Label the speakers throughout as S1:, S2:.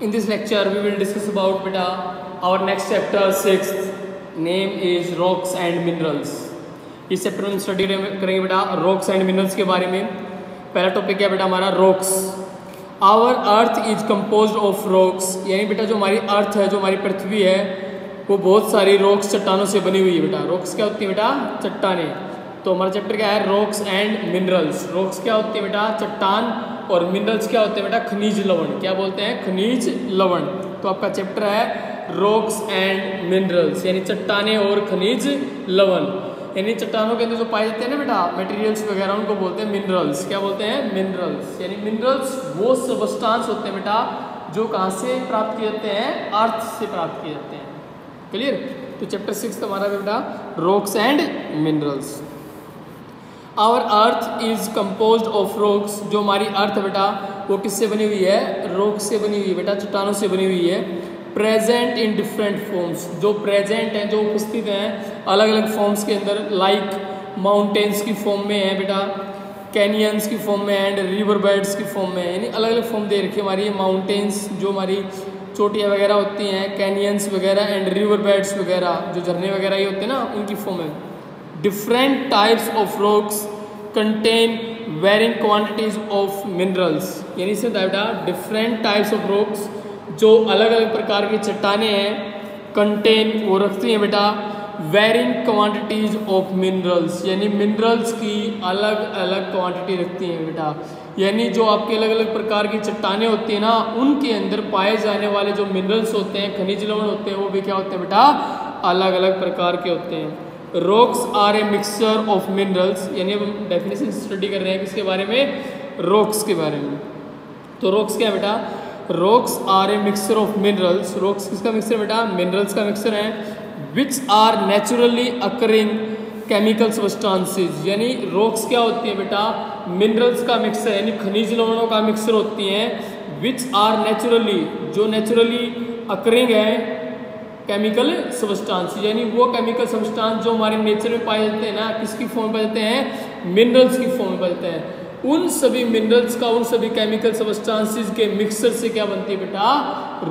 S1: In this lecture, we will discuss about beta our next chapter sixth. Name is rocks and minerals. इस chapter में study करेंगे बेटा rocks and minerals के बारे में। पहला टॉपिक है बेटा हमारा rocks our earth is compose of rocks यानी बेटा जो हमारी अर्थ है जो हमारी पृथ्वी है वो बहुत सारी रॉक्स चट्टानों से बनी हुई है बेटा। रॉक्स क्या होती है बेटा? चट्टाने। तो हमारा चैप्टर क्या है? रॉक्स एंड मिनरल्स रॉक्स क्या होती है बेटा? चट्टान और मिनरल्स क्या होते हैं बेटा? खनिज लवण। क्या बोलते हैं? खनिज लवण। तो आपका चैप्टर है रॉक्स एंड मिनरल्स यानी चट्टाने और खनिज लवण। यानी चट्टानों के अंदर जो पाए जाते हैं ना बेटा मटेरियल्स वगैरह, उनको बोलते हैं मिनरल्स क्या बोलते हैं? मिनरल्स यानी मिनरल्स वो सबस्टांस होते हैं बेटा, जो कहाँ से प्राप्त किए जाते हैं? अर्थ से प्राप्त किए जाते हैं। क्लियर तो चैप्टर सिक्स हमारा बेटा rocks and minerals our earth is compose of rocks जो हमारी अर्थ बेटा, वो किससे बनी हुई है? रॉक से बनी हुई है बेटा, चट्टानों से बनी हुई है। प्रेजेंट इन डिफरेंट फॉर्म्स जो प्रेजेंट हैं, जो उपस्थित हैं अलग अलग फॉर्म्स के अंदर लाइक माउंटेन्स की फॉर्म में है बेटा कैनियंस की फॉर्म में एंड रिवर बेड्स की फॉर्म में यानी अलग अलग फॉर्म दे रखी हमारी माउंटेन्स जो हमारी चोटियाँ वगैरह होती हैं कैनियंस वगैरह एंड रिवर बेड्स वगैरह, जो झरने वगैरह ये होते हैं ना, उनकी फॉर्म है different types of rocks contain varying quantities of minerals. यानी से बेटा different types of rocks जो अलग अलग प्रकार की चट्टाने हैं कंटेन वो रखती हैं बेटा वेरिंग क्वांटिटीज ऑफ़ मिनरल्स यानी मिनरल्स की अलग अलग क्वांटिटी रखती हैं बेटा। यानी जो आपके अलग अलग प्रकार की चट्टाने होती हैं ना, उनके अंदर पाए जाने वाले जो मिनरल्स होते हैं, खनिज लवण होते हैं, वो भी क्या होते हैं बेटा? अलग अलग प्रकार के होते हैं। Rocks are a mixture of minerals यानी हम डेफिनेशन स्टडी कर रहे हैं किसके बारे में? रॉक्स के बारे में। तो रॉक्स क्या बेटा? Rocks are a mixture of minerals rocks किसका मिक्सचर बेटा? मिनरल्स का मिक्सचर है। Which are naturally occurring chemical substances यानी रॉक्स क्या होती है बेटा? मिनरल्स का मिक्सर यानी खनिज लवणों का मिक्सर होती हैं। विच आर नेचुरली जो नेचुरली अकरिंग है केमिकल सबस्टांस यानी वो केमिकल सबस्टांस जो हमारे नेचर में पाए जाते हैं ना, किसकी फॉर्म में पाए हैं? मिनरल्स की फॉर्म में पाए हैं। उन सभी मिनरल्स का, उन सभी केमिकल सब्सटांसिस के मिक्सर से क्या बनती है बेटा?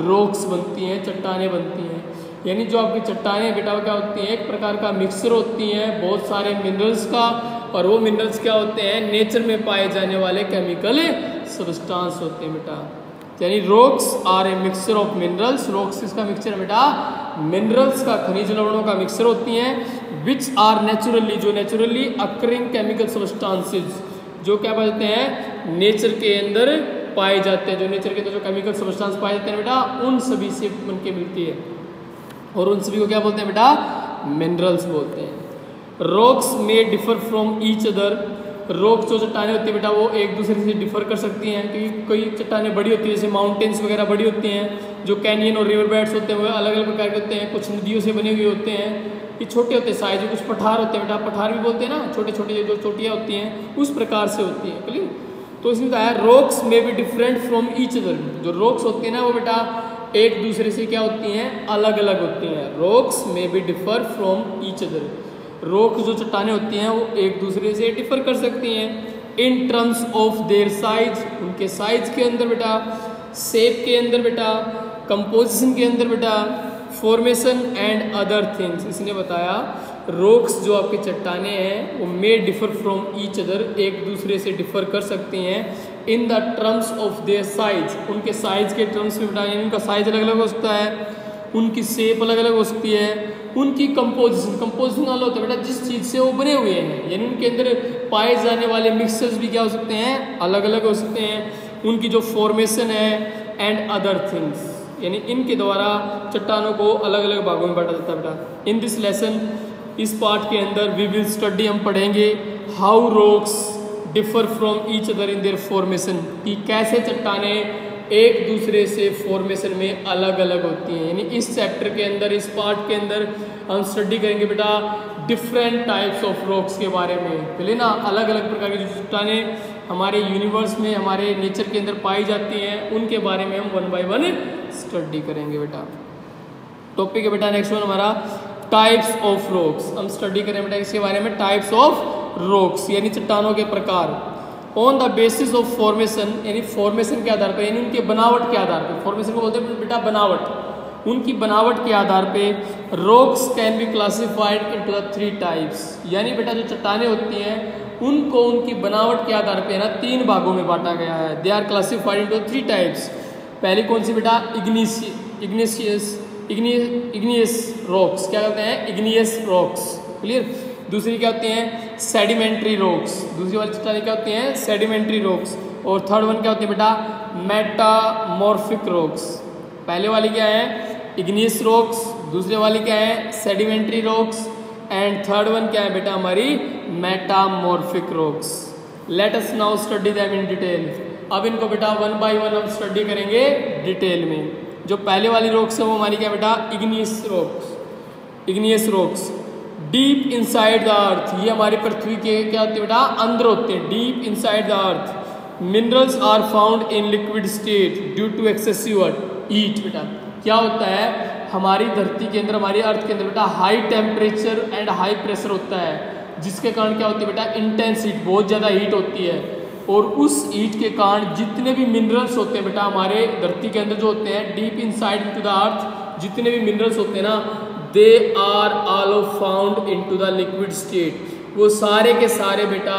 S1: रॉक्स बनती हैं, चट्टाने बनती हैं। यानी जो आपकी चट्टाने बेटा क्या होती हैं? एक प्रकार का मिक्सर होती हैं, बहुत सारे मिनरल्स का। और वो मिनरल्स क्या होते हैं? नेचर में पाए जाने वाले केमिकल सब्सटांस होते हैं बेटा। यानी rocks are a mixture of minerals rocks किसका मिक्सचर बेटा? मिनरल्स का, खनिज लवणों का मिक्सचर होती हैं विच आर नेचुरली जो नेचुरली अक्रिंग केमिकल सब्सटांसेस जो क्या बोलते हैं? नेचर के अंदर पाए जाते हैं। जो नेचर के अंदर जो केमिकल सब्सटांस पाए जाते हैं बेटा, उन सभी से बन के मिलती है। और उन सभी को क्या बोलते हैं बेटा? मिनरल्स बोलते हैं। रॉक्स में differ from each other rocks जो चट्टाने होती है बेटा, वो एक दूसरे से डिफर कर सकती हैं। क्योंकि कई चट्टाने बड़ी होती है, जैसे माउंटेन्स वगैरह बड़ी होती हैं, जो कैनियन और रिवर बेड्स होते हैं, वो अलग अलग प्रकार के होते हैं। कुछ नदियों से बने हुए होते हैं, ये छोटे होते हैं साइज़ कुछ पठार होते हैं बेटा। पठार भी बोलते हैं ना छोटे छोटे जो चोटियाँ होती हैं, उस प्रकार से होती हैं, क्लियर? तो इसमें है रॉक्स में भी डिफरेंट फ्रॉम ईच अदर जो रॉक्स होती हैं ना, वो बेटा, एक दूसरे से क्या होती हैं? अलग अलग होती हैं। रॉक्स में भी differ from each other rock जो चट्टाने होती हैं, वो एक दूसरे से डिफर कर सकती हैं। In terms of their size उनके साइज़ के अंदर बेटा सेप के अंदर बेटा कंपोजिशन के अंदर बेटा फॉर्मेशन एंड अदर थिंग्स इसने बताया रॉक्स जो आपके चट्टाने हैं, वो may differ from each other एक दूसरे से डिफर कर सकती हैं। In the terms of their size उनके साइज़ के टर्म्स में बेटा, यानी उनका साइज़ अलग अलग हो सकता है, उनकी शेप अलग अलग हो सकती है। उनकी कंपोजिशन कंपोजिशन वाला होता है, बेटा, जिस चीज़ से वो बने हुए हैं, यानी उनके अंदर पाए जाने वाले मिक्सर्स भी क्या हो सकते हैं? अलग अलग हो सकते हैं। उनकी जो फॉर्मेशन है एंड अदर थिंग्स यानी इनके द्वारा चट्टानों को अलग अलग भागों में बांटा जाता है, बेटा। इन दिस लेसन इस पार्ट के अंदर वी विल स्टडी हम पढ़ेंगे how rocks differ from each other in their formation कि कैसे चट्टाने एक दूसरे से फॉर्मेशन में अलग अलग होती हैं। यानी इस चैप्टर के अंदर, इस पार्ट के अंदर हम स्टडी करेंगे, बेटा डिफरेंट टाइप्स ऑफ़ रॉक्स के बारे में। पहले ना अलग अलग प्रकार की जो चट्टाने हमारे यूनिवर्स में, हमारे नेचर के अंदर पाई जाती हैं, उनके बारे में हम वन बाय वन स्टडी करेंगे, बेटा। टॉपिक है, बेटा नेक्स्ट वन हमारा टाइप्स ऑफ़ रॉक्स हम स्टडी करें, बेटा, इसके बारे में टाइप्स ऑफ़ रॉक्स यानी चट्टानों के प्रकार। On the basis of formation यानी फॉर्मेशन के आधार पर यानी उनके बनावट के आधार पर फॉर्मेशन को बोलते हैं बेटा बनावट। उनकी बनावट के आधार पे rocks can be classified into the three types यानी बेटा जो चट्टाने होती हैं, उनको उनकी बनावट के आधार पे ना तीन भागों में बांटा गया है। They are classified into three types पहली कौन सी बेटा? इग्निसी इग्निशियस इग्नियस रॉक्स क्या कहते हैं? इग्नियस रॉक्स क्लियर दूसरी क्या होती हैं? सेडिमेंट्री रॉक्स दूसरी वाली चट्टाने क्या होती हैं? सेडिमेंट्री रॉक्स और थर्ड वन क्या होती है बेटा? मेटामॉर्फिक रॉक्स पहले वाली क्या है? इग्नियस रॉक्स दूसरे वाली क्या है? Sedimentary rocks and third one क्या है बेटा हमारी? Metamorphic rocks let us now study them in detail अब इनको बेटा वन बाय वन हम स्टडी करेंगे डिटेल में. जो पहले वाली रॉक्स है वो हमारी क्या बेटा? Igneous rocks igneous rocks deep inside the earth ये हमारी पृथ्वी के क्या होते हैं बेटा? अंदर होते हैं। Deep inside the earth minerals are found in liquid state due to excessive heat बेटा। क्या होता है? हमारी धरती के अंदर, हमारी अर्थ के अंदर बेटा high temperature and high pressure होता है। जिसके कारण क्या होती है बेटा? इंटेंस हीट बहुत ज़्यादा हीट होती है। और उस ईट के कारण जितने भी मिनरल्स होते हैं बेटा, हमारे धरती के अंदर जो होते हैं deep inside to the earth जितने भी मिनरल्स होते हैं ना they are all found into the liquid state वो सारे के सारे बेटा,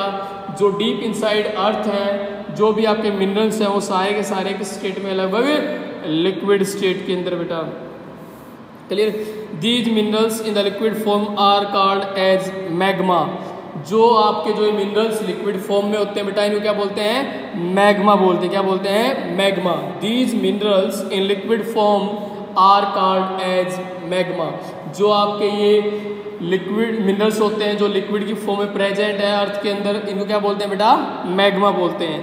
S1: जो डीप इनसाइड अर्थ है, जो भी आपके मिनरल्स हैं, वो सारे के सारे किस स्टेट में लगभग लिक्विड स्टेट के अंदर बेटा। Clear these minerals in the liquid form are called as magma जो आपके जो मिनरल्स लिक्विड फॉर्म में होते हैं बेटा, इनको क्या बोलते हैं? मैग्मा बोलते हैं। क्या बोलते हैं? Magma these minerals in liquid form are called as magma, जो आपके ये लिक्विड मिनरल्स होते हैं, जो लिक्विड की फॉर्म में प्रेजेंट है अर्थ के अंदर, इनको क्या बोलते हैं बेटा? मैग्मा बोलते हैं।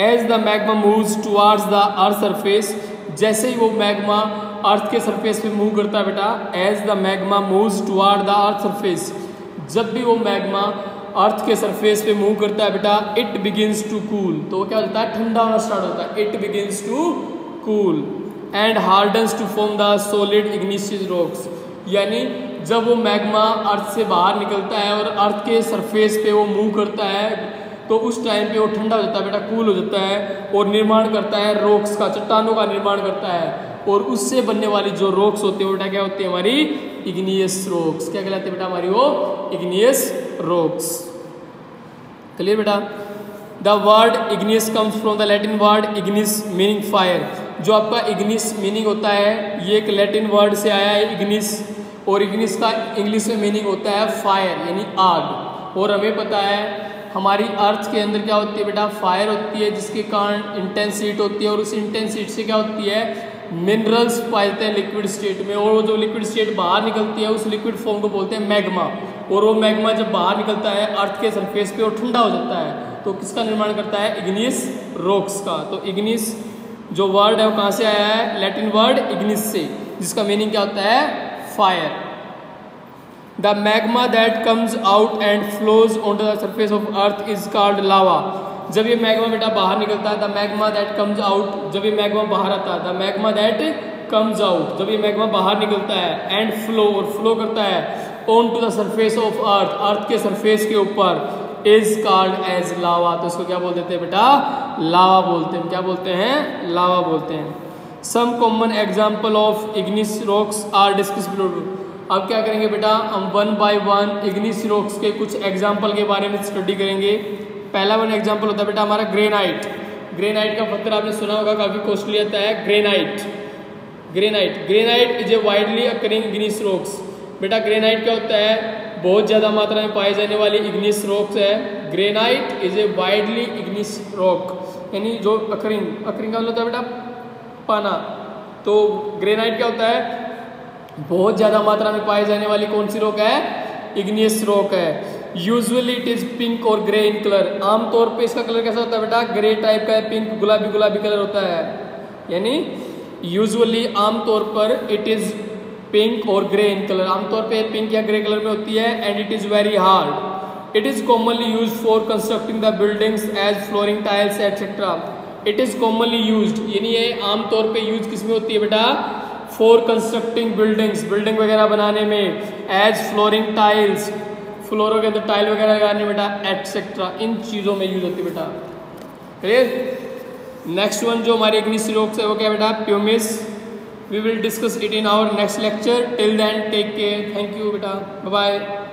S1: As the magma moves towards the earth surface जैसे ही वो मैग्मा अर्थ के सरफेस पे मूव करता है बेटा as the magma moves toward the earth surface जब भी वो मैग्मा अर्थ के सरफेस पे मूव करता है बेटा इट बिगिनस टू कूल तो क्या होता है? ठंडा होना स्टार्ट होता है। It begins to cool and hardens to form the solid igneous rocks यानी जब वो मैग्मा अर्थ से बाहर निकलता है और अर्थ के सरफेस पे वो मूव करता है तो उस टाइम पे वो ठंडा हो जाता है, बेटा कूल हो जाता है और निर्माण करता है रॉक्स का, चट्टानों का निर्माण करता है। और उससे बनने वाली जो रॉक्स होते हैं बेटा क्या होती है हमारी? इग्नियस रॉक्स क्या कहलाते हैं बेटा हमारी वो? इग्नियस रॉक्स क्लियर बेटा? The word igneous comes from the Latin word ignis meaning fire जो आपका इग्निस मीनिंग होता है, ये एक लैटिन वर्ड से आया है इग्निस और इग्निस का इंग्लिश में मीनिंग होता है फायर यानी आग। और हमें पता है, हमारी अर्थ के अंदर क्या होती है बेटा? फायर होती है, जिसके कारण इंटेंस हीट होती है, और उस इंटेंस हीट से क्या होती है? मिनरल्स पाए जाते हैं लिक्विड स्टेट में, और वो जो लिक्विड स्टेट बाहर निकलती है, उस लिक्विड फॉर्म को बोलते हैं मैग्मा और वो मैग्मा जब बाहर निकलता है अर्थ के सरफेस पे और ठंडा हो जाता है। तो किसका निर्माण करता है? इग्निस रॉक्स का। तो इग्निस जो वर्ड है वो कहाँ से आया है? लैटिन वर्ड इग्निस से। जिसका मीनिंग क्या होता है? Fire the magma that comes out and flows on the surface of earth is called lava जब ये मैग्मा बेटा बाहर निकलता है the magma that comes out जब ये मैग्मा बाहर आता है the magma that comes out जब ये मैग्मा बाहर निकलता है एंड फ्लो और फ्लो करता है onto the surface of earth earth के सरफेस के ऊपर। इज़ कॉल्ड एज लावा तो इसको क्या बोल देते हैं बेटा? लावा बोलते हैं। क्या बोलते हैं? लावा बोलते हैं। Some common example of igneous rocks are discuss अब क्या करेंगे बेटा? हम one by one igneous rocks के कुछ एग्ज़ाम्पल के बारे में स्टडी करेंगे। पहला वन एग्ज़ाम्पल होता है बेटा हमारा ग्रेनाइट ग्रेनाइट का पत्थर आपने सुना होगा, काफ़ी कॉस्टली आता है। Granite granite granite is a widely occurring igneous rocks बेटा ग्रेनाइट क्या होता है? बहुत ज़्यादा मात्रा में पाए जाने वाली इग्निस रॉक्स है। Granite is a widely igneous rock यानी जो अकरिंग अकरिंग का मतलब होता है बेटा पाना। तो ग्रेनाइट क्या होता है? बहुत ज़्यादा मात्रा में पाई जाने वाली कौन सी रॉक है? इग्नियस रॉक है। यूजली इट इज़ पिंक और ग्रे इन कलर आमतौर पे इसका कलर कैसा होता है बेटा? ग्रे टाइप का है पिंक गुलाबी गुलाबी कलर होता है। यानी यूजुअली आमतौर पर इट इज़ पिंक और ग्रे इन कलर आमतौर पे पिंक या ग्रे कलर में होती है and it is very hard it is commonly use for constructing the buildings as flooring tiles etcetera it is commonly use यानी ये आमतौर पे यूज़ किसमें होती है बेटा? फॉर कंस्ट्रक्टिंग बिल्डिंग्स बिल्डिंग वगैरह बनाने में एज फ्लोरिंग टाइल्स फ्लोरों के अंदर टाइल वगैरह लगाने बेटा एटसेट्रा इन चीज़ों में यूज़ होती है बेटा. क्लियर नेक्स्ट वन जो हमारे इग्निस रॉक्स है वो क्या बेटा? Pumice we will discuss it in our next lecture. Till then take care. Thank you beta. Bye bye